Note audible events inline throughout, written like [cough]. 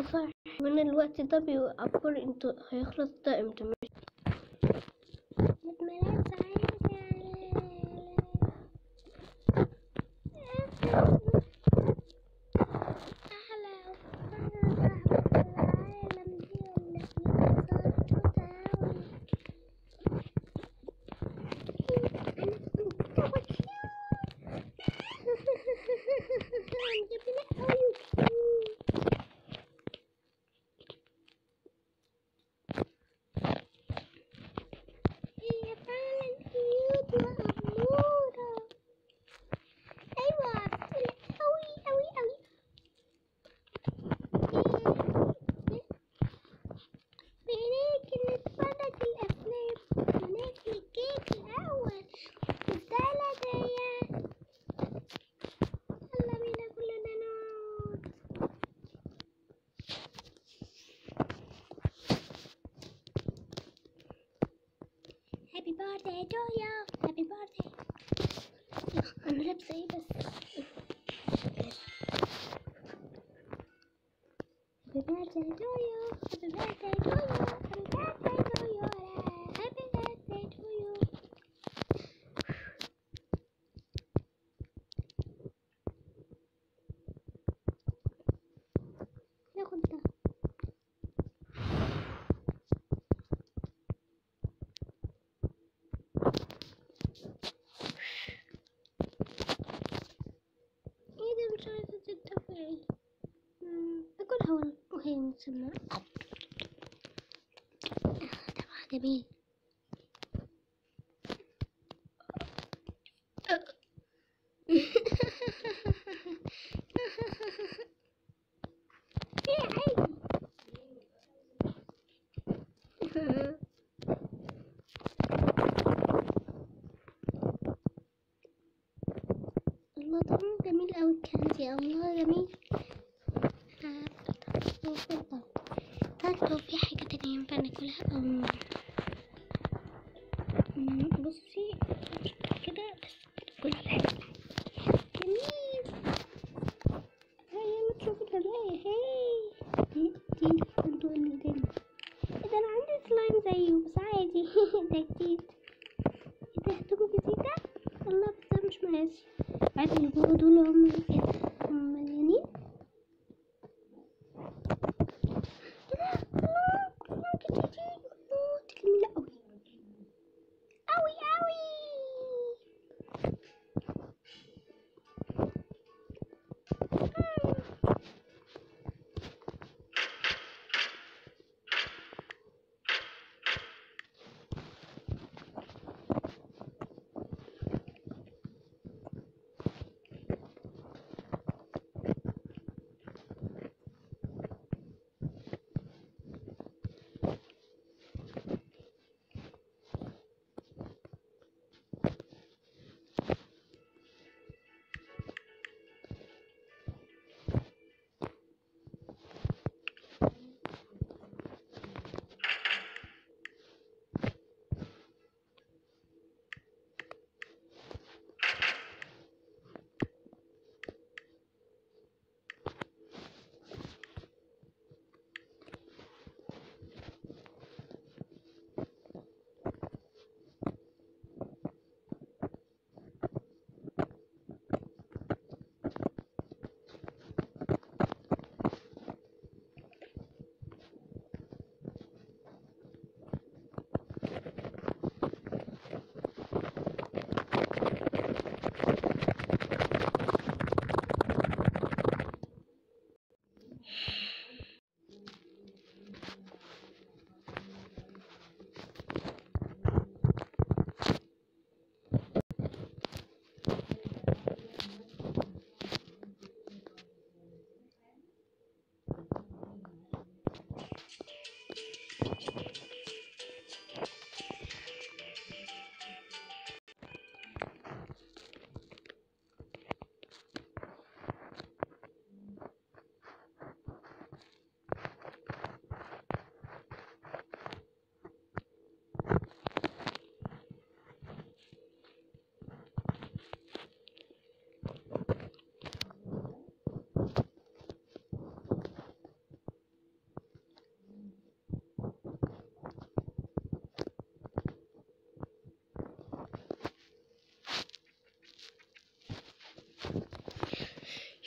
صح من الوقت ده بيوقفوا أنتوا هيخلص ده إمتى؟ Bunların hepsi iyi Bebeğe geliyor. Bebeğe geliyor. Bebeğe بي الله جميل أوي الكنز يا الله جميل وفضل في حاجة تانية ينفع ناكلها أم see. Look at this.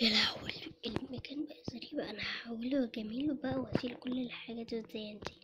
يا لهوي المكان بقى غريب أنا هحوله جميل بقى واشيل كل الحاجات زي انتي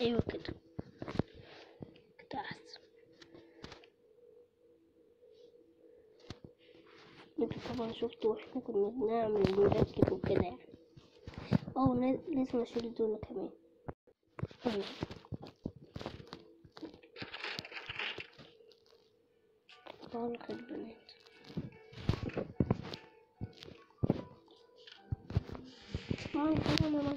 أيوه كده. كده أحسن. أنتوا طبعا شفتوا إحنا كنا بنعمل بنركب وكده يعني. أه نا- لازم أشيل دول كمان. أيوة. بارك البنات ماما ماما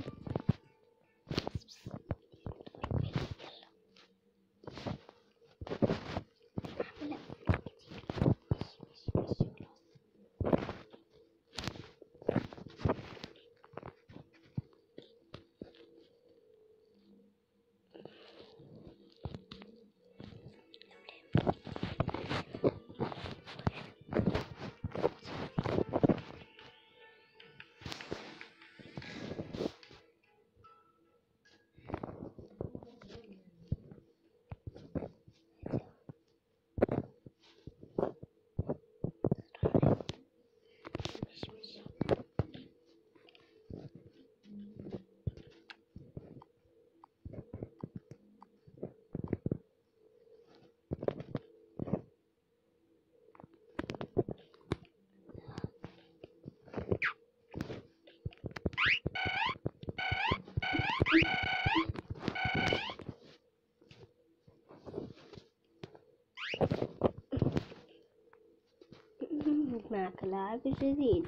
معك لاعب جديد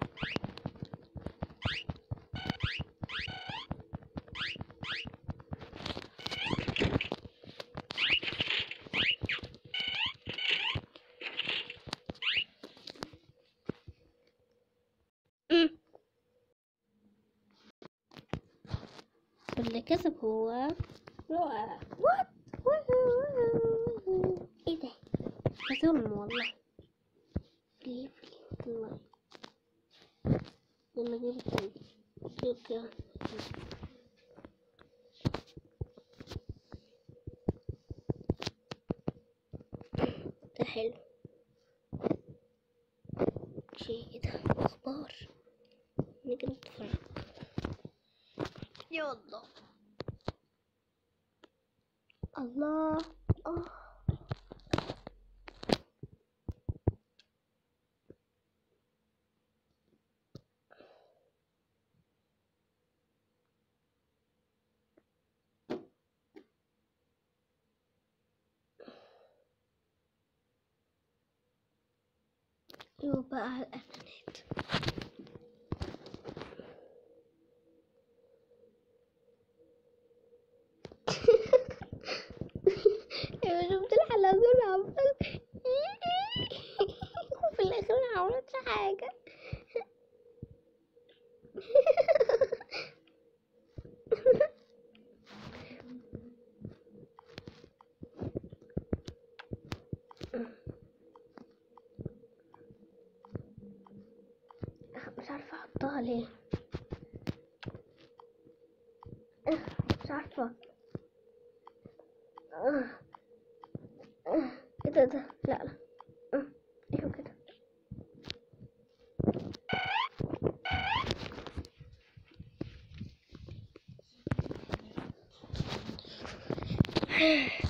أمم. واللي كسب هو رؤى وات إيه ده ده ظلم والله ليه والله يلا جيب التاني جيب كده ده حلو شيء ده أخبار من يلا الله آه. يبقى على الإعلانات أيوه شفت الحلقة دول عمال وفي الآخر ما عملتش حاجة مش عارفة احطها ليه مش عارفة إيه ده ده لا لا أيوه كده يا [laughs]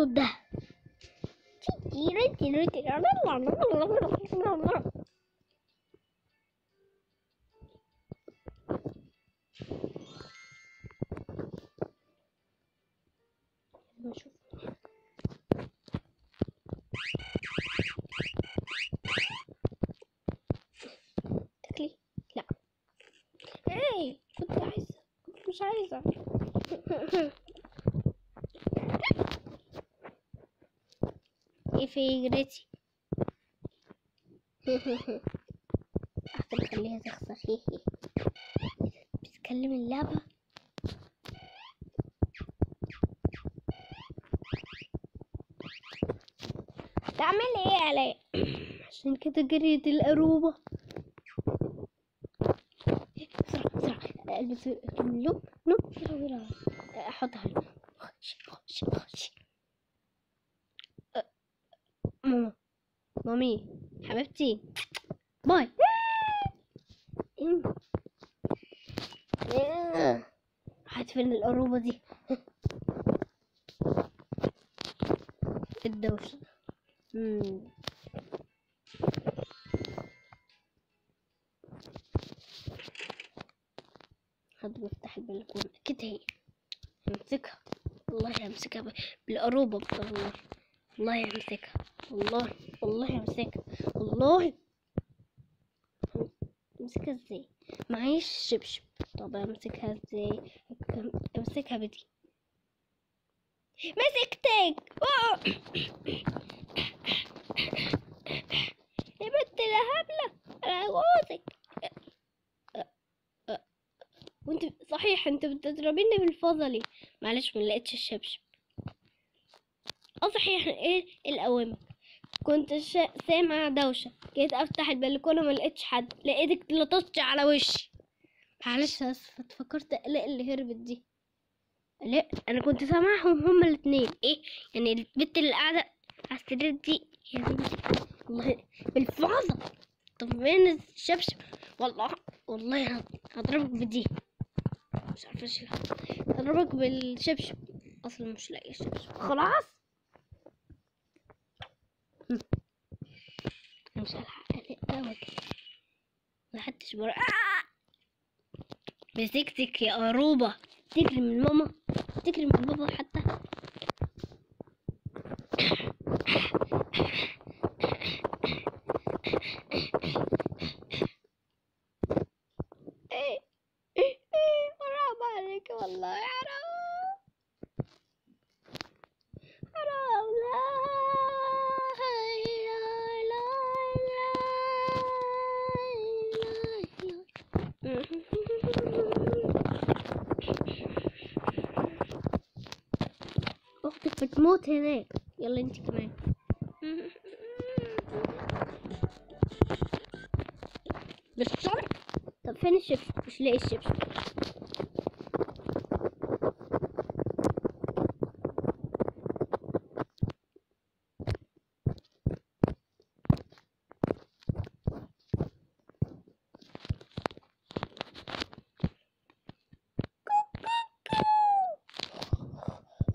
إيه الصوت ده بشوف إيه فكرتي احسن خليها تخسر بتكلم اللعبة؟ تعمل إيه علاء عشان كده جريت القروبة بسرعة بسرعة. البس اللوب نو بسرعة بسرعة أحطها. خش خش خش أه، ماما مامي حبيبتي. باي. راحت فين القروبة دي؟ الدوشة. حد بيفتح البلكونة. أكيد هي. همسكها. والله همسكها ب- بالقروبة بتاع الله والله همسكها. والله. والله همسكها والله. امسكها إزاي؟ معيش شبشب. طب امسكها إزاي؟ امسكها بدي. مسكتك. يا بنت الهبلة! أنا جوزك وانت صحيح انت بتضربيني بالفضلي. معلش ما لقيتش الشبشب. آه صحيح. إيه الاوامر كنت. سامع دوشة. جيت أفتح البلكونة ما لقيتش حد. لقيتك لطشت على وشي. معلش اسفة فكرت الاقي اللي هربت دي. لا أنا كنت سامعهم هما الاتنين. إيه؟ يعني البنت اللي قاعدة على السرير دي. يا والله بالفاظة طب فين الشبشب؟ والله والله هض- هضربك بدي. مش عارفة هضربك بالشبشب. أصلا مش لاقي الشبشب خلاص؟ مش هلحق الاقي محدش برا آه! يا قروبة تجري من ماما تجري من بابا حتى إيه، إيه، إيه، حرام عليك والله حرام حرام لا إله إلا الله، لا إله إلا الله. بتموت هناك يلا انت كمان بالصبر طب فين الشبشب مش لاقي الشبشب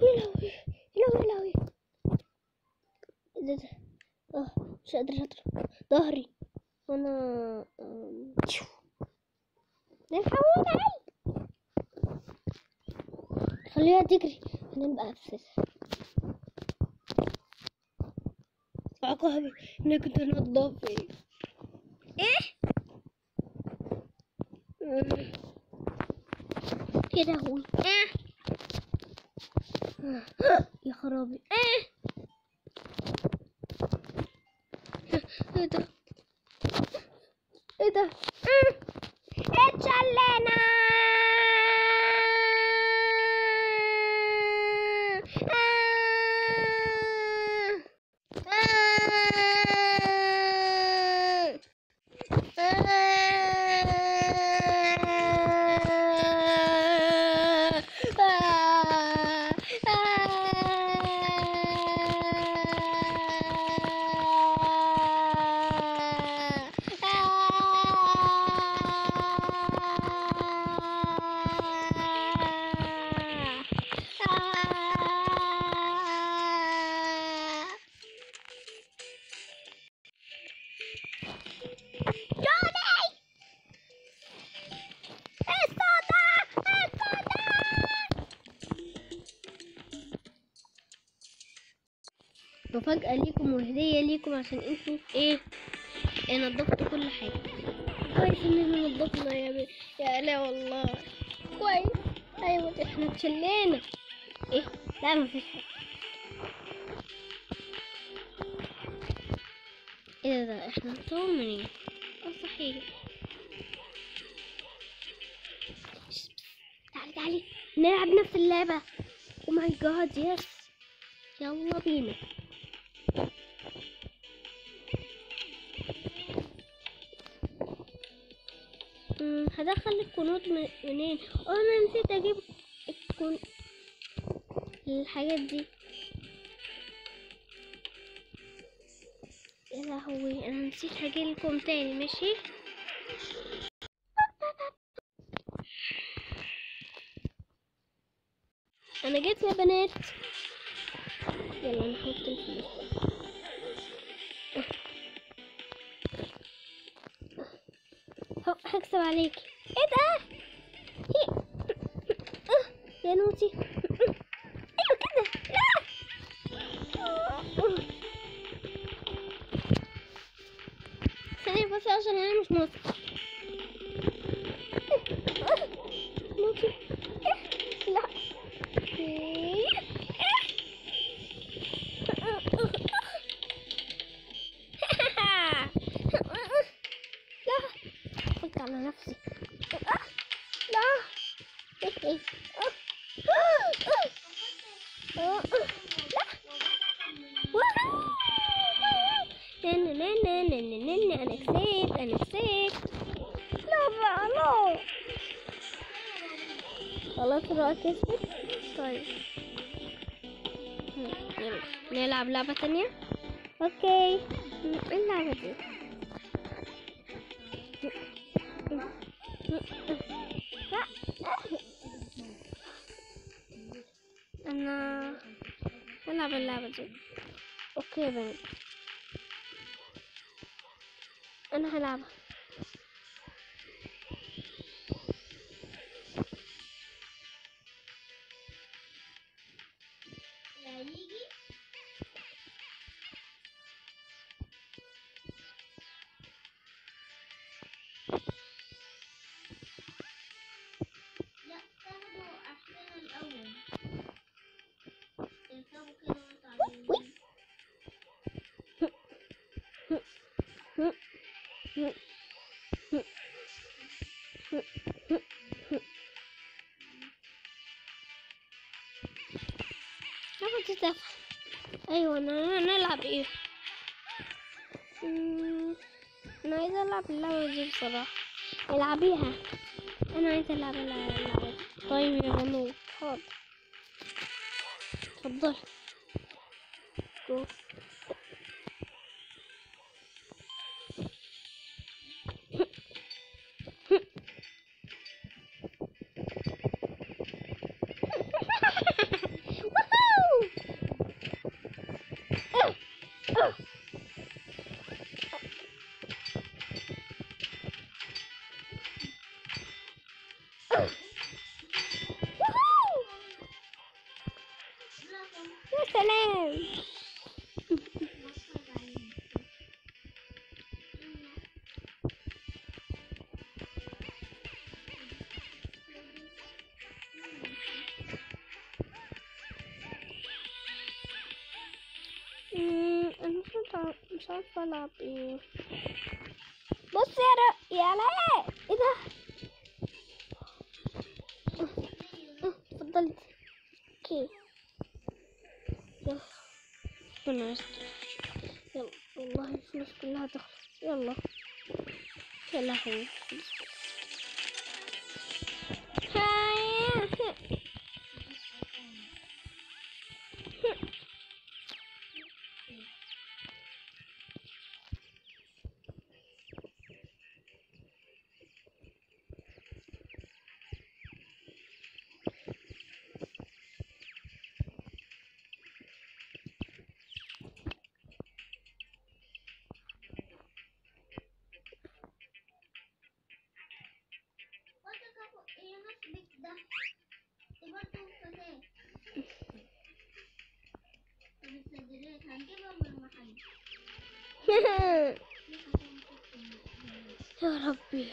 يا لهوي يا لهوي يا لهوي ده ده آه مش قادرة اضرب ظهري وأنا أم، تشو. الحقوني خليها تجري. أنا افسسها عقابي أنا كنت انضف إيه. كده هو إيه؟ يا خرابي. إيه؟ مفاجأة ليكم وهدية ليكم عشان أنتوا إيه إيه نضفتوا كل حاجة. كويس اننا نضفنا يا بي. يا لا والله. كويس. أيوه إحنا اتشلينا. إيه؟ لا مفيش حاجة. إيه ده, إحنا نصور منين آه صحيح. تعالي تعالي. نلعب نفس اللعبة. أو ماي جاد يس يلا بينا. هدخل الكنوت من- منين؟ أنا نسيت أجيب الكن الحاجات دي. يا لهوي أنا نسيت هجيلكم تاني ماشي؟ أنا جيت يا بنات. يلا نحط الفلوس. هو هكسب عليكي إيه ده هي- آه، يا كسبت طيب. يلا نلعب لعبة تانية؟ أوكي. إيه اللعبة دي؟ أنا العب اللعبة دي. okay يا بنات أنا هلعبها. تفهم أيوه أنا نلعب إيه؟ أنا عايزة ألعب اللعبة دي بصراحة. العبيها. أنا عايزة ألعب اللعبة دي. طيب يا بنات حاضر. اتفضل. مش عارفة العب إيه بص يا ر... يا علاء إيه ده؟ اتفضلي أوكي. يلا. ربنا يلا. والله الفلوس كلها تخلص. يلا. يا لهوي. يا ربي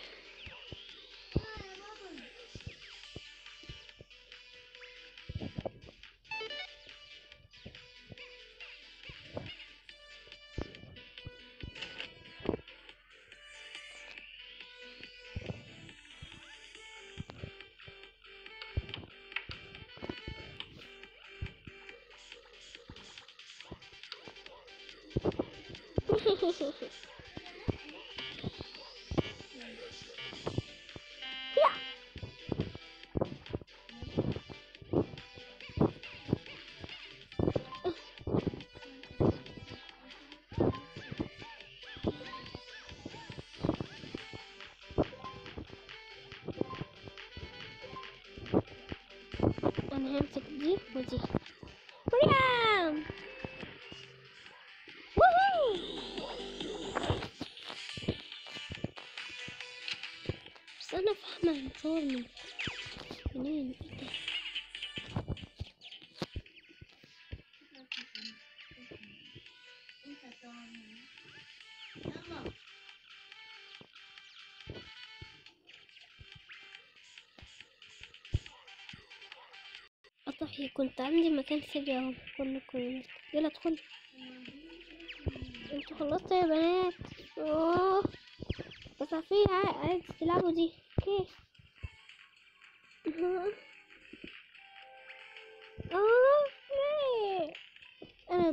[laughs] أنا هنصور من منين أطحي كنت عندي مكان سري اهو كله كويس يلا ادخل أنتوا خلصتوا يا بنات؟ أوه. بس في ع- عايز تلعبوا دي.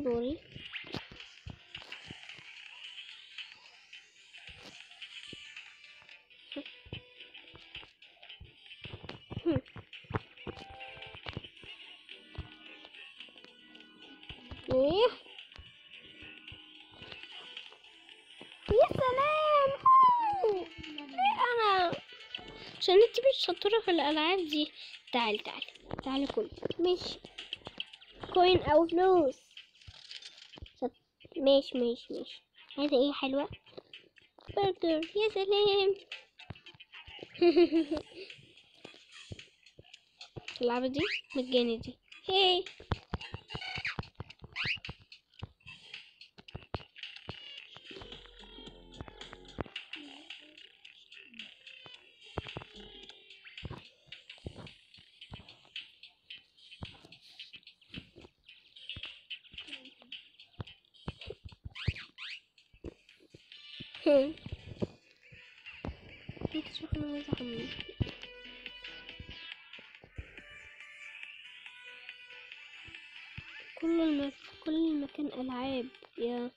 هم. إيه يا سلام أوه. أنا عشان انت مش شطورة في الألعاب دي تعالي تعالي تعالي كل ماشي كوين أو فلوس. ماشي ماشي ماشي. عايزة إيه حلوة؟ برجر يا سلام. [laughs] اللعبة دي مجاني دي. هي. هم. انت شوف أنا عايزة احمل كل الم... كل مكان ألعاب يا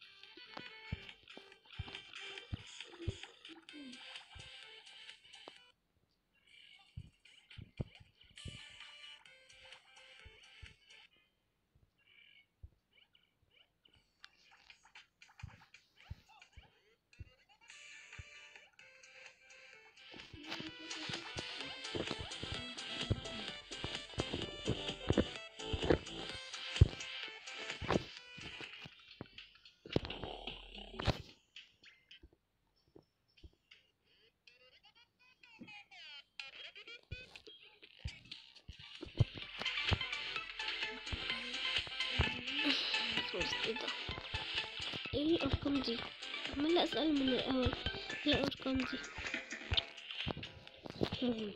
أسأل من الأول إيه الأرقام دي. مم.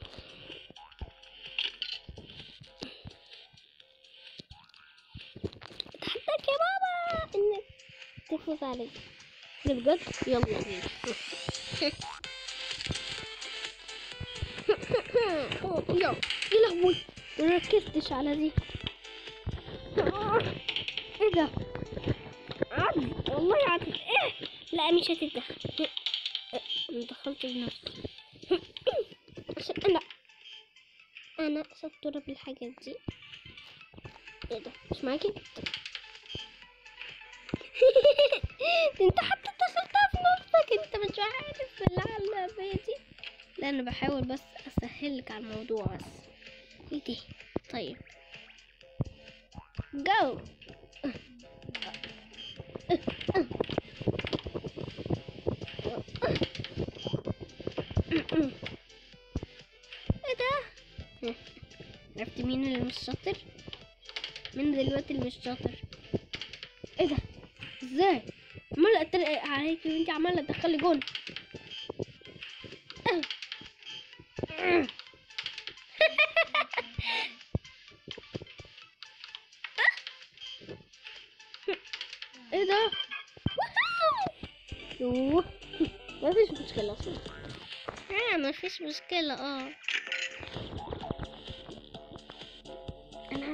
اتحداك يا بابا إنك تفوز علي. ده بجد؟ يلا. بينا يا لهوي. مركزتش على دي. إيه ده؟ عدل والله إيه لا مش هتتدخل دخلت بنفسي. عشان أنا أنا شطورة بالحاجات دي. إيه ده؟ مش معاكي؟ [laughs] أنت حتى دخلتها نفسك أنت مش عارف اللعبة دي. لا أنا بحاول بس أسهلك على الموضوع بس. إيه ده طيب. جو شاطر مين دلوقتي اللي مش شاطر. إيه ده؟ إزاي؟ عمالة أتريق عليكي وانتي عمالة تدخلي جون. إيه ده؟ يوه! ما فيش مشكلة أصلا. آه ما فيش مشكلة آه.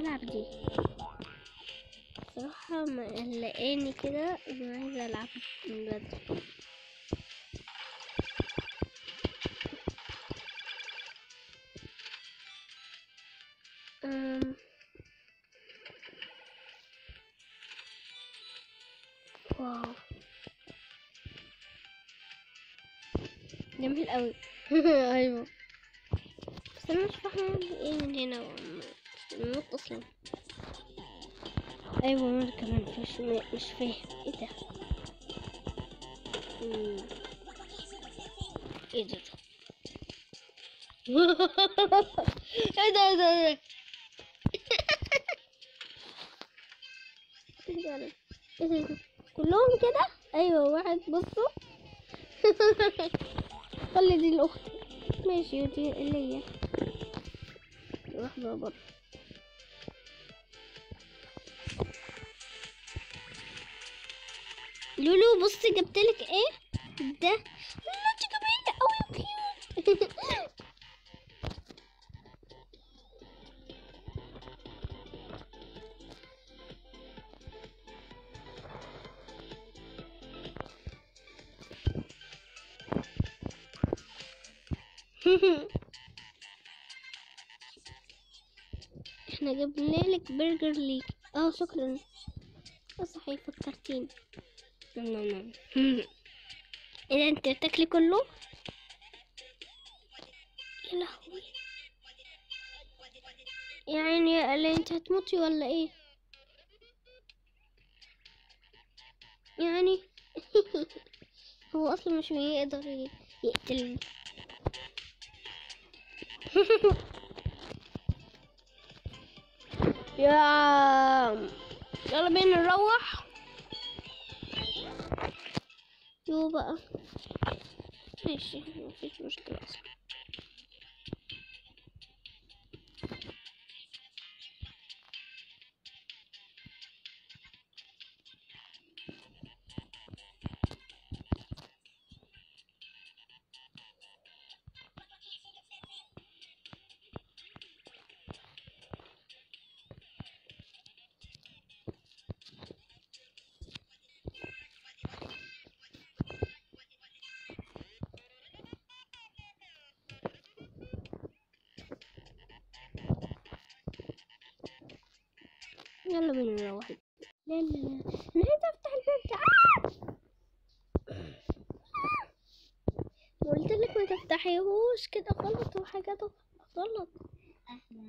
أنا هلعب دي صراحة مقلقاني كده أنا عايزة ألعب من بدري. واو. جميل قوي مش مش فاهم. إيه. إيه ده؟ إيه ده؟ إيه ده؟ إيه ده؟ إيه ده؟ كلهم كده؟ أيوه واحد بصوا. خلي دي الاخت ماشي ودي اللي هي واحدة بره لولو بصي جبتلك إيه؟ ده لا انت جميلة قوي وكيوت إحنا جبنا لك برجر ليك. أه شكرا. آه صحيح فكرتيني [laughs] اذا أنت بتاكلي كله؟ يا لهوي. يعني اللي أنت هتموتي ولا إيه؟ يعني [laughs] هو أصلا مش هيقدر ي- يقتلني [laughs] يا يلا بينا نروح. يو بقى ماشي مفيش مشكلة أصلا يلا وحاجات غلط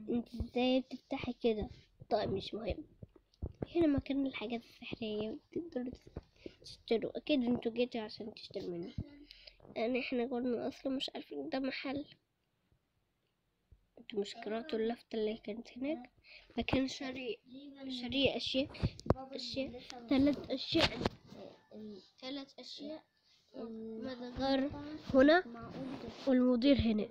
أنت إزاي بتفتحي كده؟ طيب مش مهم. هنا مكان الحاجات السحرية. تقدروا تشتروا. أكيد أنتوا جيتوا عشان تشتروا مني. يعني إحنا قلنا أصلا مش عارفين ده محل. أنتوا مش قرأتوا اللفتة اللي كانت هناك؟ مكان شري شري أشياء أشياء. ثلاث أشياء. ثلاث أشياء. متغير هنا والمدير هنا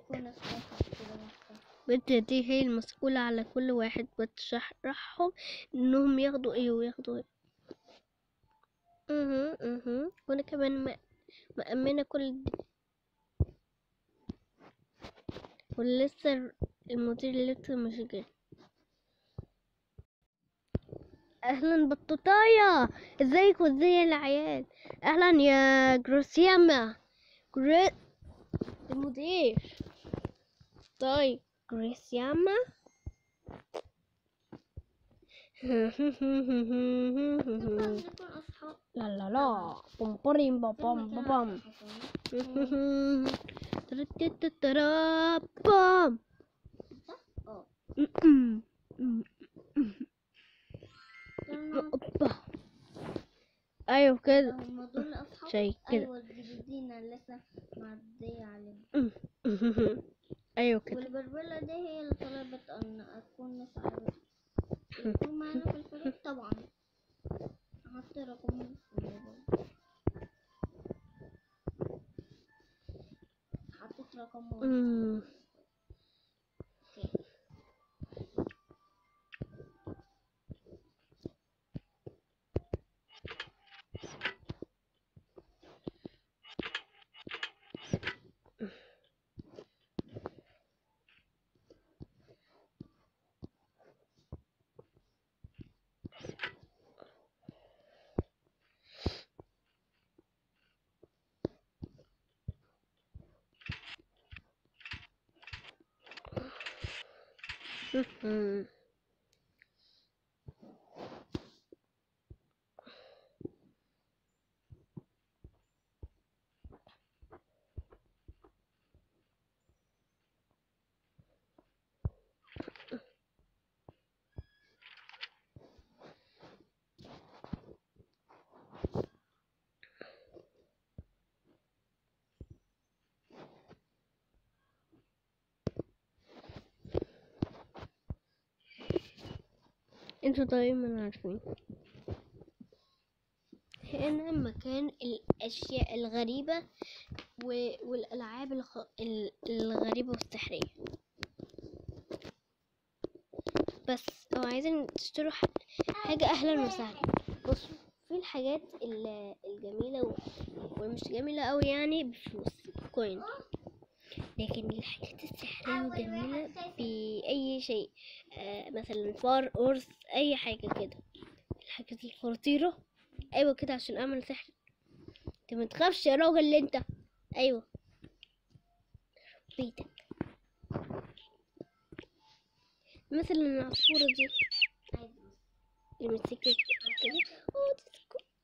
البنت دي هي المسؤولة على كل واحد بتشرحهم إنهم ياخدوا إيه وياخدوا إيه. أها أها. وأنا كمان مأمنة كل دي ولسه المدير لسه مش جاي. أهلا بطوطاية إزيك وازاي العيال؟ أهلا يا جروسياما. جري المدير. طيب جريسياما [laughs] لا لا لا. بوم بام بام ترتتترا بام أوبا. أيوه كده. هم دول أصحاب؟ شيء كده. أيوه الجديدين اللي لسه معدية عليهم. [laughs] أيوه كده. والبربلة دي هي اللي طلبت إن أكون مساعدة يكون معانا في الفريق؟ طبعا. هحط رقم في الموبايل. حطيت رقم 嗯。أنتوا دايما عارفين. هنا مكان الأشياء الغريبة والألعاب الخ... ال- الغريبة والسحرية. بس لو عايزين تشتروا حاجة أهلا وسهلا بصوا في الحاجات ال- الجميلة والمش جميلة أوي يعني بفلوس كوين لكن الحاجات السحرية والجميلة بأي شيء آه مثلا فار قرص أي حاجة كده. الحاجات الخطيرة أيوة كده عشان أعمل سحر. أنت ما تخافش يا راجل اللي أنت. أيوة. بيتك. مثلا العصفورة دي. اللي مسكت كده oh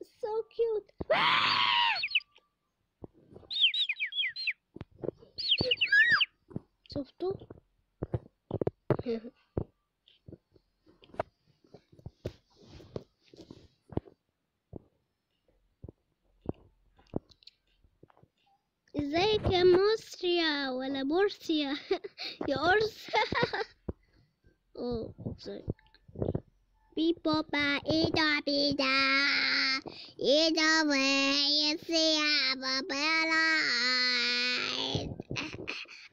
this is yours here. [laughs] yours. [laughs] oh, sorry. Beepopa, ita pita, ita way, it's the.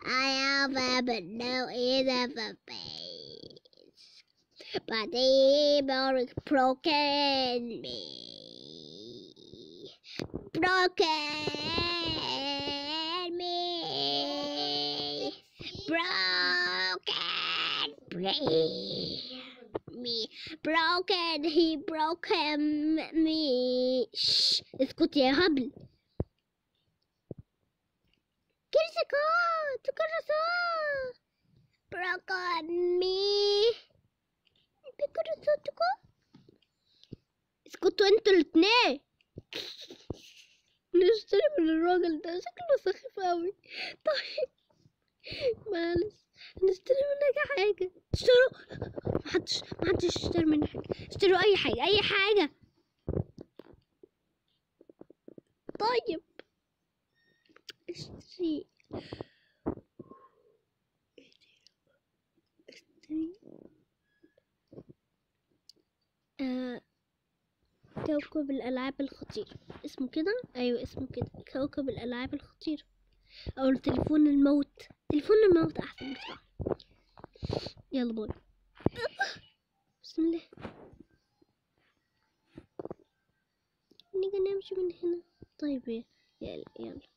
I am a but no is a face. But the evil broken me. Broken! Me. Broken he broken me. Shh. اسكت يا هبل. كرسكو تكرسو broken me بكرسو تكو كنتوا انتوا الاتنين نشتري من الراجل ده شكله سخيف اوي طيب معلش نشتري منك حاجة. اشتروا. محدش محدش يشتري مني حاجة اشتروا أي حاجة أي حاجة. طيب. اشتري. اشتري. آه كوكب الألعاب الخطير. اسمه كده؟ أيوة اسمه كده. كوكب الألعاب الخطير. أو تليفون الموت. تليفون الموت أحسن بصراحة. يلا باي. بسم الله. نيجي نمشي من هنا. طيب يلا يلا.